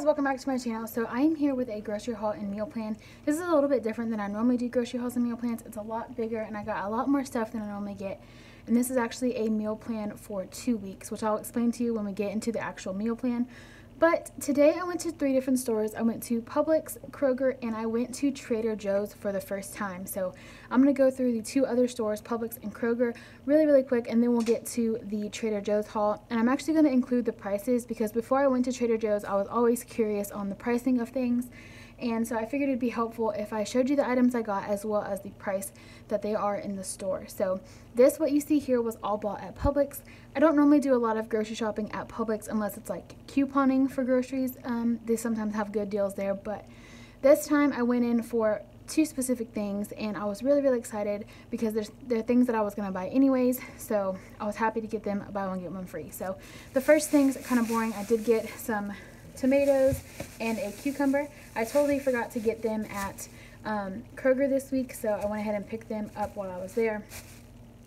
guys, welcome back to my channel. So I am here with a grocery haul and meal plan. This is a little bit different than I normally do grocery hauls and meal plans. It's a lot bigger and I got a lot more stuff than I normally get. And this is actually a meal plan for two weeks, which I'll explain to you when we get into the actual meal plan. But today I went to three different stores. I went to Publix, Kroger, and I went to Trader Joe's for the first time. So I'm to go through the two other stores, Publix and Kroger, really, really quick, and then we'll get to the Trader Joe's haul. And I'm actually to include the prices because before I went to Trader Joe's, I was always curious on the pricing of things and so I figured it'd be helpful if I showed you the items I got as well as the price that they are in the store. So this, what you see here, was all bought at Publix. I don't normally do a lot of grocery shopping at Publix unless it's like couponing for groceries. Um, they sometimes have good deals there, but this time I went in for two specific things and I was really really excited because there's there are things that I was gonna buy anyways so I was happy to get them buy one get one free so the first things kind of boring I did get some tomatoes, and a cucumber. I totally forgot to get them at um, Kroger this week, so I went ahead and picked them up while I was there.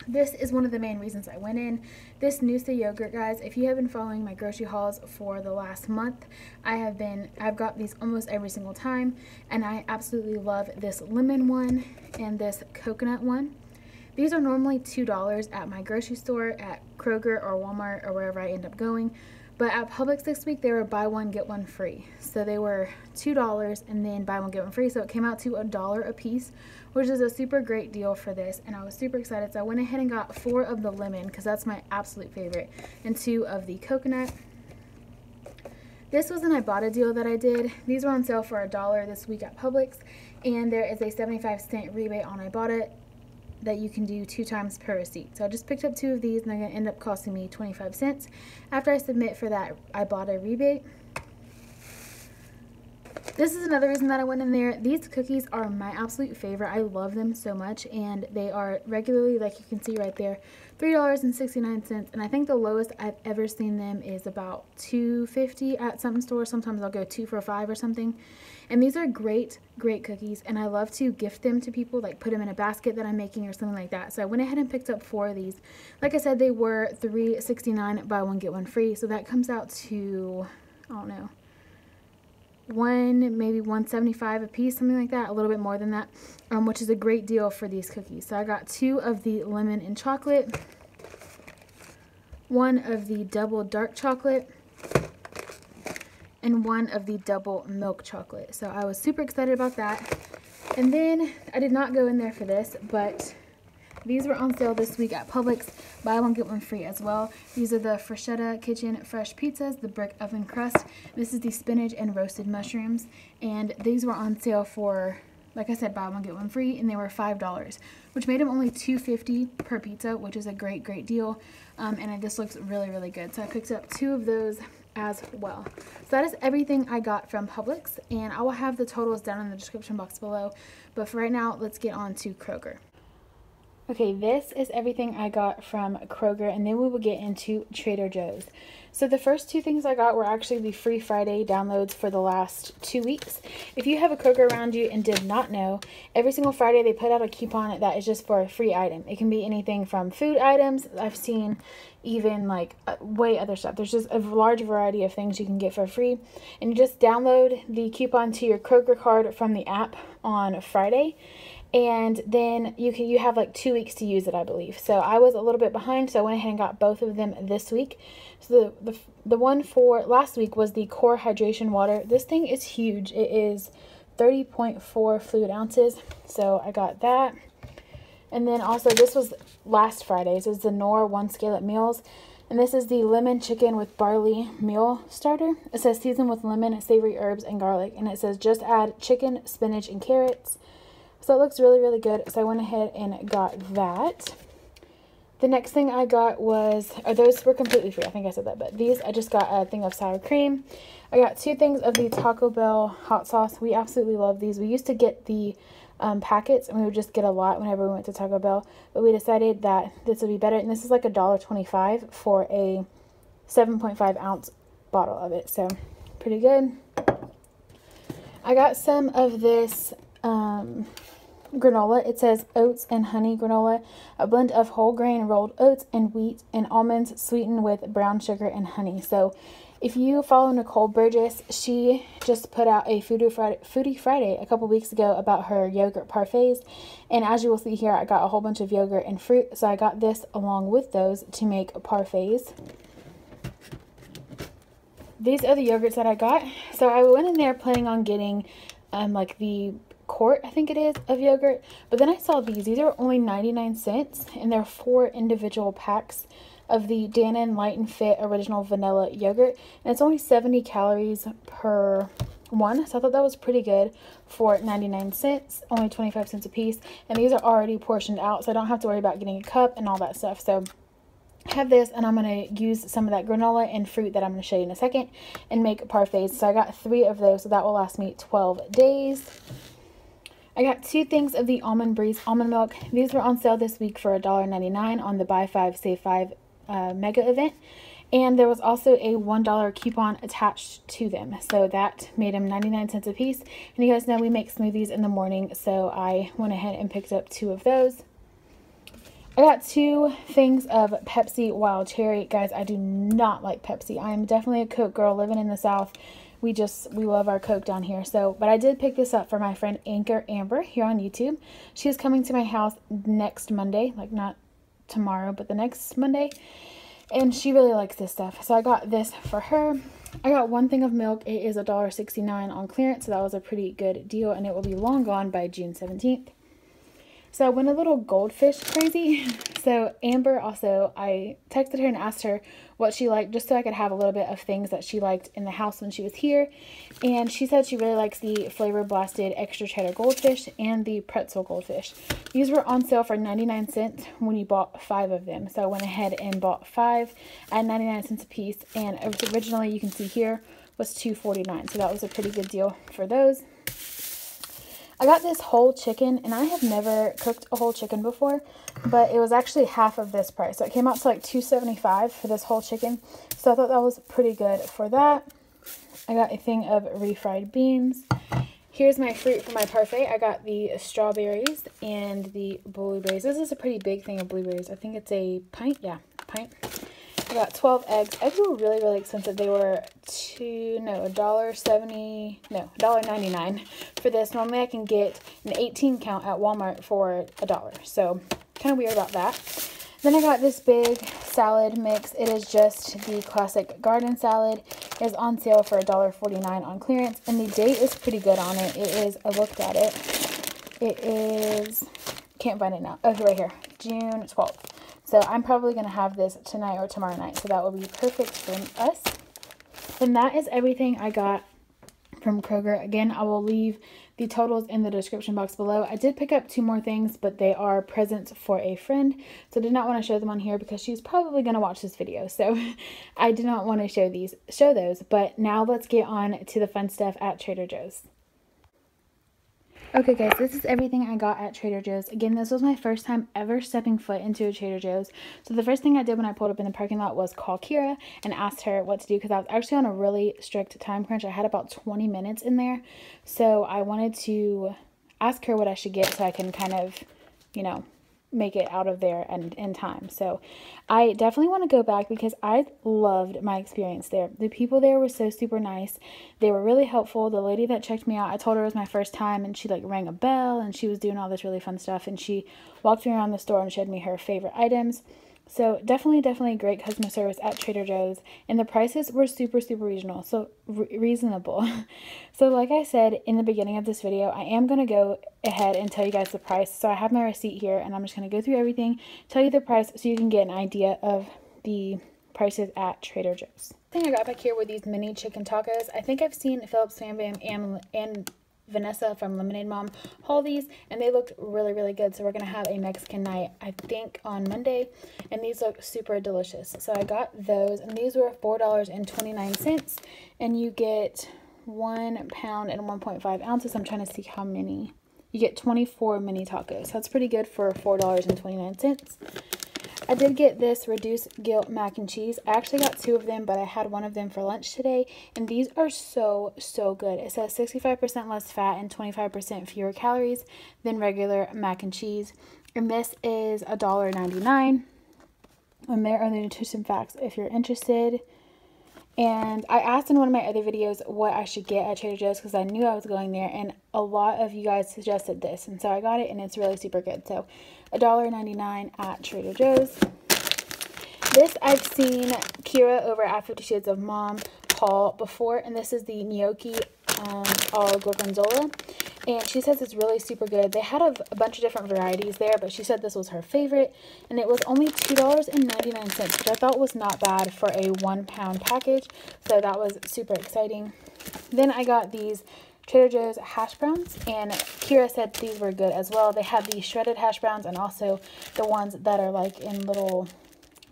This is one of the main reasons I went in. This Noosa yogurt, guys, if you have been following my grocery hauls for the last month, I have been, I've got these almost every single time, and I absolutely love this lemon one and this coconut one. These are normally $2 at my grocery store, at Kroger or Walmart or wherever I end up going, but at Publix this week, they were buy one, get one free. So they were $2 and then buy one, get one free. So it came out to a dollar a piece, which is a super great deal for this. And I was super excited. So I went ahead and got four of the lemon because that's my absolute favorite and two of the coconut. This was an Ibotta deal that I did. These were on sale for a dollar this week at Publix. And there is a 75 cent rebate on Ibotta that you can do two times per receipt. So I just picked up two of these and they're going to end up costing me 25 cents. After I submit for that, I bought a rebate. This is another reason that I went in there. These cookies are my absolute favorite. I love them so much and they are regularly, like you can see right there, $3.69 and I think the lowest I've ever seen them is about $2.50 at some stores. Sometimes I'll go two for five or something. And these are great, great cookies and I love to gift them to people, like put them in a basket that I'm making or something like that. So I went ahead and picked up four of these. Like I said, they were $3.69 buy one, get one free. So that comes out to, I don't know, one maybe 175 a piece something like that a little bit more than that um, which is a great deal for these cookies. So I got two of the lemon and chocolate one of the double dark chocolate and one of the double milk chocolate. So I was super excited about that. And then I did not go in there for this but these were on sale this week at Publix. Buy one, get one free as well. These are the Freschetta Kitchen Fresh Pizzas, the brick oven crust. This is the spinach and roasted mushrooms. And these were on sale for, like I said, buy one, get one free. And they were $5, which made them only $2.50 per pizza, which is a great, great deal. Um, and it just looks really, really good. So I picked up two of those as well. So that is everything I got from Publix. And I will have the totals down in the description box below. But for right now, let's get on to Kroger. Okay, this is everything I got from Kroger, and then we will get into Trader Joe's. So the first two things I got were actually the free Friday downloads for the last two weeks. If you have a Kroger around you and did not know, every single Friday they put out a coupon that is just for a free item. It can be anything from food items. I've seen even like uh, way other stuff. There's just a large variety of things you can get for free. And you just download the coupon to your Kroger card from the app on Friday and then you can you have like two weeks to use it i believe. So i was a little bit behind so i went ahead and got both of them this week. So the the, the one for last week was the core hydration water. This thing is huge. It is 30.4 fluid ounces. So i got that. And then also this was last friday's is the Knorr one skillet meals. And this is the lemon chicken with barley meal starter. It says season with lemon, savory herbs, and garlic. And it says just add chicken, spinach, and carrots. So it looks really, really good. So I went ahead and got that. The next thing I got was, oh, those were completely free. I think I said that, but these, I just got a thing of sour cream. I got two things of the Taco Bell hot sauce. We absolutely love these. We used to get the um, packets and we would just get a lot whenever we went to Taco Bell, but we decided that this would be better. And this is like a dollar twenty-five for a 7.5 ounce bottle of it. So pretty good. I got some of this um, granola. It says oats and honey granola, a blend of whole grain rolled oats and wheat and almonds sweetened with brown sugar and honey. So If you follow Nicole Burgess, she just put out a Foodie Friday, Foodie Friday a couple weeks ago about her yogurt parfaits. And as you will see here, I got a whole bunch of yogurt and fruit. So I got this along with those to make parfaits. These are the yogurts that I got. So I went in there planning on getting um, like the quart, I think it is, of yogurt. But then I saw these. These are only 99 cents and they're four individual packs of the Dannon Light and Fit Original Vanilla Yogurt. And it's only 70 calories per one. So I thought that was pretty good for 99 cents, only 25 cents a piece. And these are already portioned out, so I don't have to worry about getting a cup and all that stuff. So I have this and I'm going to use some of that granola and fruit that I'm going to show you in a second and make parfaits. So I got three of those, so that will last me 12 days. I got two things of the Almond Breeze almond milk. These were on sale this week for $1.99 on the buy five, save five uh, mega event. And there was also a $1 coupon attached to them. So that made them 99 cents a piece. And you guys know we make smoothies in the morning. So I went ahead and picked up two of those. I got two things of Pepsi Wild Cherry. Guys, I do not like Pepsi. I am definitely a Coke girl living in the South we just we love our coke down here. So but i did pick this up for my friend anchor amber here on youtube. She is coming to my house next monday like not tomorrow but the next monday. And she really likes this stuff. So i got this for her. I got one thing of milk. It is a dollar 69 on clearance so that was a pretty good deal and it will be long gone by june 17th so I went a little goldfish crazy. So Amber also, I texted her and asked her what she liked just so I could have a little bit of things that she liked in the house when she was here. And she said she really likes the Flavor Blasted Extra Cheddar Goldfish and the Pretzel Goldfish. These were on sale for 99 cents when you bought five of them. So I went ahead and bought five at 99 cents a piece. And originally, you can see here, was 2.49. So that was a pretty good deal for those. I got this whole chicken, and I have never cooked a whole chicken before, but it was actually half of this price. So it came out to like $2.75 for this whole chicken. So I thought that was pretty good for that. I got a thing of refried beans. Here's my fruit for my parfait. I got the strawberries and the blueberries. This is a pretty big thing of blueberries. I think it's a pint. Yeah, pint. I got 12 eggs. Eggs were really, really expensive. They were two, no, a dollar seventy, no, dollar ninety nine for this. Normally I can get an 18 count at Walmart for a dollar. So kind of weird about that. Then I got this big salad mix. It is just the classic garden salad. It is on sale for $1.49 on clearance. And the date is pretty good on it. It is, I looked at it. It is, can't find it now. Oh, right here. June 12th. So I'm probably going to have this tonight or tomorrow night. So that will be perfect for us. And that is everything I got from Kroger. Again, I will leave the totals in the description box below. I did pick up two more things, but they are presents for a friend. So I did not want to show them on here because she's probably going to watch this video. So I did not want to show these, show those. But now let's get on to the fun stuff at Trader Joe's. Okay guys, this is everything I got at Trader Joe's. Again, this was my first time ever stepping foot into a Trader Joe's. So the first thing I did when I pulled up in the parking lot was call Kira and asked her what to do because I was actually on a really strict time crunch. I had about 20 minutes in there. So I wanted to ask her what I should get so I can kind of, you know, make it out of there and in time. So I definitely want to go back because I loved my experience there. The people there were so super nice. They were really helpful. The lady that checked me out, I told her it was my first time and she like rang a bell and she was doing all this really fun stuff and she walked me around the store and showed me her favorite items. So definitely, definitely great customer service at Trader Joe's, and the prices were super, super regional, so re reasonable. so like I said in the beginning of this video, I am going to go ahead and tell you guys the price. So I have my receipt here, and I'm just going to go through everything, tell you the price so you can get an idea of the prices at Trader Joe's. thing I got back here were these mini chicken tacos. I think I've seen Phillips Fam Bam and, and Vanessa from Lemonade Mom haul these and they looked really really good. So we're gonna have a Mexican night I think on Monday. And these look super delicious. So I got those and these were $4.29 and you get one pound and 1.5 ounces. I'm trying to see how many. You get 24 mini tacos. That's pretty good for $4.29 I did get this reduced guilt mac and cheese. I actually got two of them, but I had one of them for lunch today. And these are so, so good. It says 65% less fat and 25% fewer calories than regular mac and cheese. And this is $1.99. And there are the nutrition facts if you're interested. And I asked in one of my other videos what I should get at Trader Joe's because I knew I was going there. And a lot of you guys suggested this. And so I got it and it's really super good. So $1.99 at Trader Joe's. This I've seen Kira over at Fifty Shades of Mom haul before. And this is the gnocchi um, al gorgonzola and she says it's really super good. They had a, a, bunch of different varieties there, but she said this was her favorite, and it was only $2.99, which I thought was not bad for a one pound package, so that was super exciting. Then I got these Trader Joe's hash browns, and Kira said these were good as well. They have the shredded hash browns and also the ones that are like in little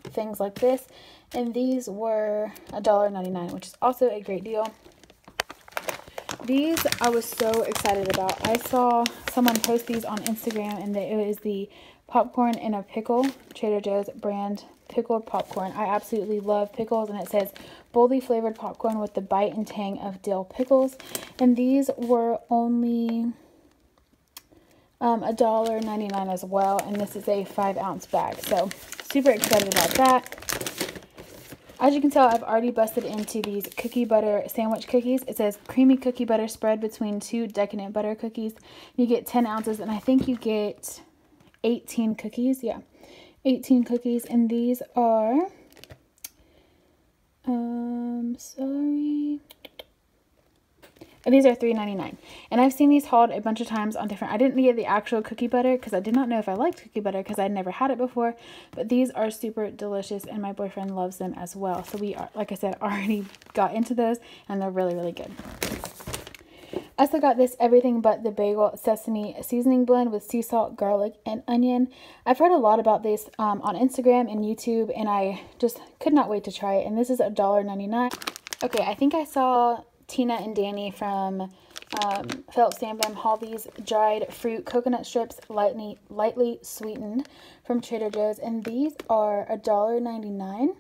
things like this, and these were $1.99, which is also a great deal. These I was so excited about. I saw someone post these on Instagram and it was the popcorn in a pickle, Trader Joe's brand pickled popcorn. I absolutely love pickles and it says boldly flavored popcorn with the bite and tang of dill pickles. And these were only um, $1.99 as well. And this is a five ounce bag. So super excited about that. As you can tell, I've already busted into these cookie butter sandwich cookies. It says creamy cookie butter spread between two decadent butter cookies. You get 10 ounces, and I think you get 18 cookies. Yeah, 18 cookies, and these are, um, sorry, these are $3.99. And I've seen these hauled a bunch of times on different... I didn't get the actual cookie butter because I did not know if I liked cookie butter because I'd never had it before. But these are super delicious and my boyfriend loves them as well. So we are, like I said, already got into those and they're really, really good. I also got this everything but the bagel sesame seasoning blend with sea salt, garlic, and onion. I've heard a lot about this um, on Instagram and YouTube and I just could not wait to try it. And this is $1.99. Okay, I think I saw Tina and Danny from um, Phillips Fam Bam haul these dried fruit coconut strips lightly lightly sweetened from Trader Joe's. And these are $1.99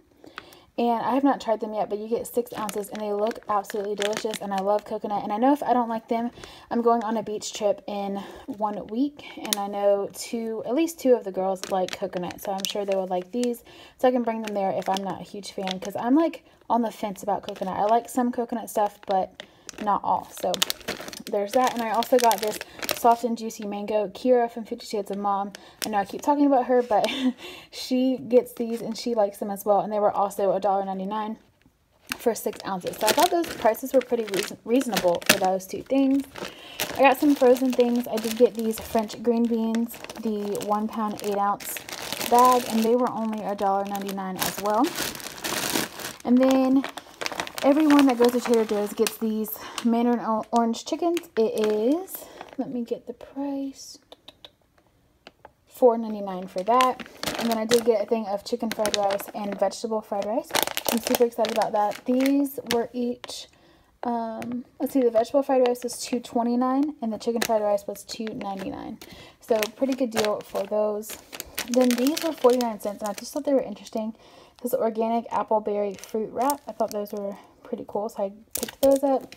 and I have not tried them yet but you get six ounces and they look absolutely delicious and I love coconut and I know if I don't like them I'm going on a beach trip in one week and I know two at least two of the girls like coconut so I'm sure they would like these so I can bring them there if I'm not a huge fan because I'm like on the fence about coconut. I like some coconut stuff, but not all. So there's that. And I also got this soft and juicy mango. Kira from Fifty Shades of Mom. I know I keep talking about her, but she gets these and she likes them as well. And they were also $1.99 for six ounces. So I thought those prices were pretty reason reasonable for those two things. I got some frozen things. I did get these French green beans, the one pound, eight ounce bag, and they were only $1.99 as well. And then everyone that goes to Trader Joe's gets these Mandarin orange chickens. It is, let me get the price, $4.99 for that. And then I did get a thing of chicken fried rice and vegetable fried rice. I'm super excited about that. These were each, um, let's see, the vegetable fried rice was $2.29 and the chicken fried rice was $2.99. So pretty good deal for those. Then these were 49 cents and I just thought they were interesting. This organic appleberry fruit wrap. I thought those were pretty cool, so I picked those up.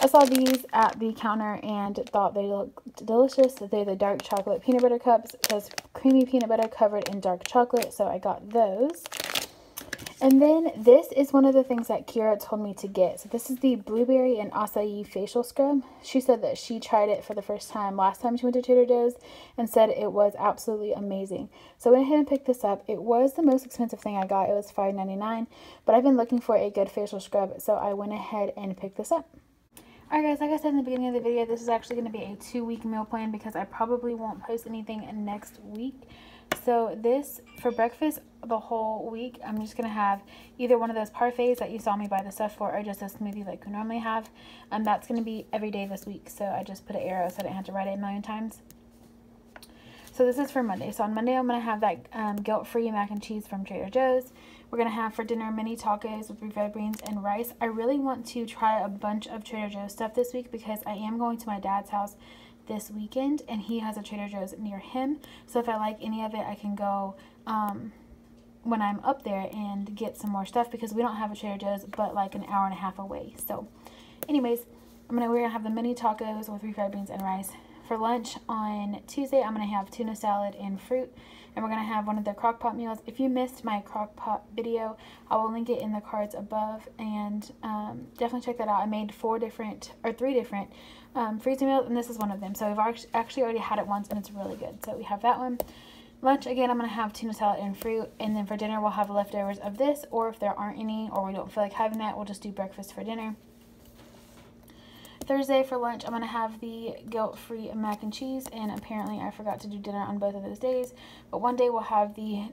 I saw these at the counter and thought they looked delicious. They're the dark chocolate peanut butter cups. It says creamy peanut butter covered in dark chocolate, so I got those. And then this is one of the things that Kira told me to get. So this is the blueberry and acai facial scrub. She said that she tried it for the first time last time she went to Trader Joe's and said it was absolutely amazing. So I went ahead and picked this up. It was the most expensive thing I got. It was $5.99, but I've been looking for a good facial scrub, so I went ahead and picked this up. Alright guys, like I said in the beginning of the video, this is actually going to be a two-week meal plan because I probably won't post anything next week. So this, for breakfast the whole week, I'm just going to have either one of those parfaits that you saw me buy the stuff for or just a smoothie like we normally have. And um, that's going to be every day this week. So I just put an arrow so I didn't have to write it a million times. So this is for Monday. So on Monday, I'm going to have that um, guilt-free mac and cheese from Trader Joe's. We're going to have for dinner mini tacos with refried beans and rice. I really want to try a bunch of Trader Joe's stuff this week because I am going to my dad's house this weekend and he has a Trader Joe's near him. So if I like any of it, I can go um, when I'm up there and get some more stuff because we don't have a Trader Joe's but like an hour and a half away. So anyways, I'm gonna we're gonna have the mini tacos with refried beans and rice for lunch on Tuesday, I'm going to have tuna salad and fruit. And we're going to have one of their crock pot meals. If you missed my crock pot video, I will link it in the cards above. And um, definitely check that out. I made four different, or three different um, freezing meals. And this is one of them. So we've actually already had it once and it's really good. So we have that one. Lunch, again, I'm going to have tuna salad and fruit. And then for dinner, we'll have leftovers of this. Or if there aren't any, or we don't feel like having that, we'll just do breakfast for dinner. Thursday for lunch, I'm going to have the guilt-free mac and cheese, and apparently I forgot to do dinner on both of those days. But one day we'll have the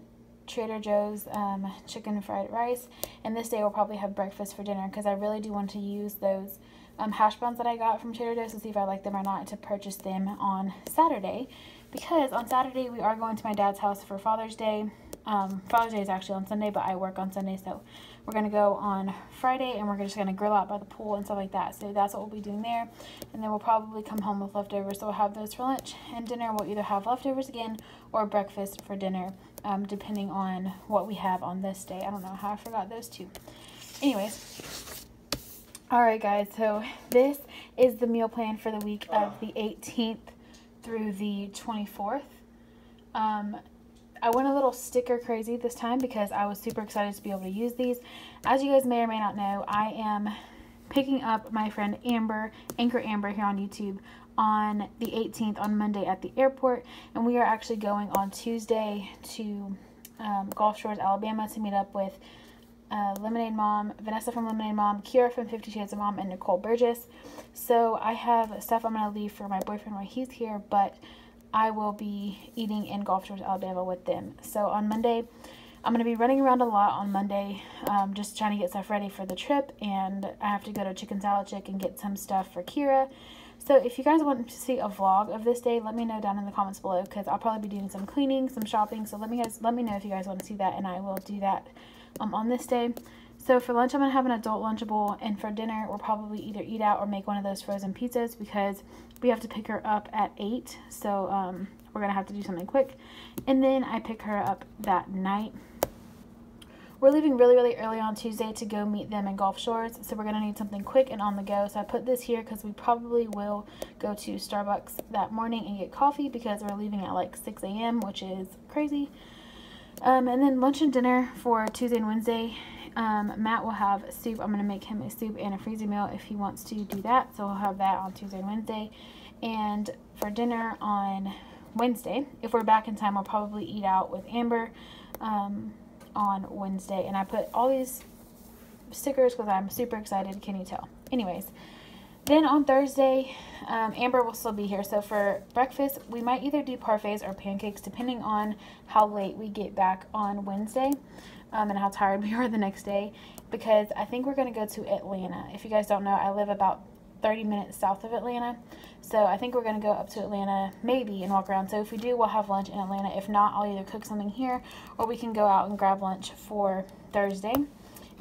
Trader Joe's um, chicken fried rice, and this day we'll probably have breakfast for dinner because I really do want to use those um, hash browns that I got from Trader Joe's to see if I like them or not to purchase them on Saturday because on Saturday we are going to my dad's house for Father's Day. Um, Father's Day is actually on Sunday, but I work on Sunday, so we're going to go on Friday, and we're just going to grill out by the pool and stuff like that. So that's what we'll be doing there, and then we'll probably come home with leftovers, so we'll have those for lunch, and dinner we'll either have leftovers again or breakfast for dinner, um, depending on what we have on this day. I don't know how I forgot those two. Anyways, alright guys, so this is the meal plan for the week of the 18th through the 24th. Um, I went a little sticker crazy this time because I was super excited to be able to use these. As you guys may or may not know, I am picking up my friend Amber, Anchor Amber here on YouTube on the 18th on Monday at the airport and we are actually going on Tuesday to um, Gulf Shores, Alabama to meet up with uh, Lemonade Mom, Vanessa from Lemonade Mom, Kira from Fifty Shades of Mom, and Nicole Burgess. So I have stuff I'm going to leave for my boyfriend while he's here, but I will be eating in Gulf Shores, Alabama with them. So on Monday, I'm going to be running around a lot on Monday, um, just trying to get stuff ready for the trip, and I have to go to Chicken Salad Chick and get some stuff for Kira. So if you guys want to see a vlog of this day, let me know down in the comments below, because I'll probably be doing some cleaning, some shopping, so let me guys let me know if you guys want to see that, and I will do that um, on this day. So for lunch, I'm going to have an adult Lunchable, and for dinner, we'll probably either eat out or make one of those frozen pizzas because we have to pick her up at 8, so um, we're going to have to do something quick. And then I pick her up that night. We're leaving really, really early on Tuesday to go meet them in Gulf Shores, so we're going to need something quick and on the go. So I put this here because we probably will go to Starbucks that morning and get coffee because we're leaving at like 6 a.m., which is crazy. Um, and then lunch and dinner for Tuesday and Wednesday. Um, Matt will have soup. I'm going to make him a soup and a freezer meal if he wants to do that. So we'll have that on Tuesday and Wednesday. And for dinner on Wednesday, if we're back in time, we'll probably eat out with Amber um, on Wednesday. And I put all these stickers because I'm super excited. Can you tell? Anyways, then on Thursday, um, Amber will still be here. So for breakfast, we might either do parfaits or pancakes depending on how late we get back on Wednesday um, and how tired we are the next day because I think we're going to go to Atlanta. If you guys don't know, I live about 30 minutes south of Atlanta. So I think we're going to go up to Atlanta maybe and walk around. So if we do, we'll have lunch in Atlanta. If not, I'll either cook something here or we can go out and grab lunch for Thursday.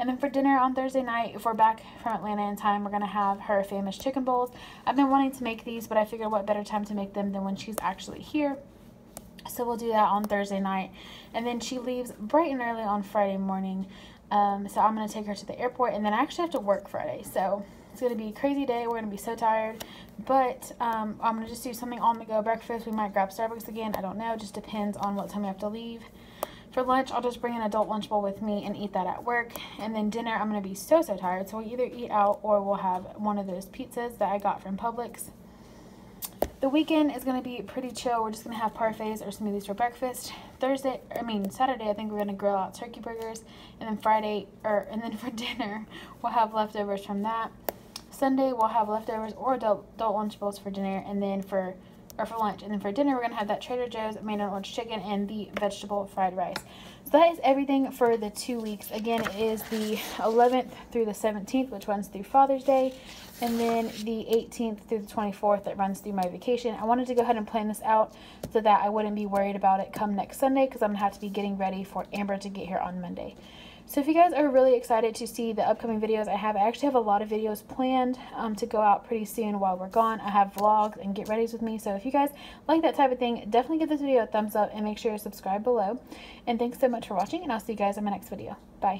And then for dinner on Thursday night, if we're back from Atlanta in time, we're going to have her famous chicken bowls. I've been wanting to make these, but I figured what better time to make them than when she's actually here. So we'll do that on Thursday night. And then she leaves bright and early on Friday morning. Um, so I'm going to take her to the airport. And then I actually have to work Friday. So it's going to be a crazy day. We're going to be so tired. But um, I'm going to just do something on the go breakfast. We might grab Starbucks again. I don't know. It just depends on what time we have to leave. For lunch, I'll just bring an adult Lunchable with me and eat that at work. And then dinner, I'm going to be so, so tired. So we'll either eat out or we'll have one of those pizzas that I got from Publix. The weekend is going to be pretty chill. We're just going to have parfaits or smoothies for breakfast. Thursday, I mean Saturday, I think we're going to grill out turkey burgers. And then Friday, or and then for dinner, we'll have leftovers from that. Sunday, we'll have leftovers or adult, adult Lunchables for dinner. And then for or for lunch. And then for dinner, we're going to have that Trader Joe's made orange chicken and the vegetable fried rice. So that is everything for the two weeks. Again, it is the 11th through the 17th, which runs through Father's Day. And then the 18th through the 24th, that runs through my vacation. I wanted to go ahead and plan this out so that I wouldn't be worried about it come next Sunday because I'm going to have to be getting ready for Amber to get here on Monday. So if you guys are really excited to see the upcoming videos I have, I actually have a lot of videos planned um, to go out pretty soon while we're gone. I have vlogs and get readies with me. So if you guys like that type of thing, definitely give this video a thumbs up and make sure you subscribe below. And thanks so much for watching and I'll see you guys in my next video. Bye.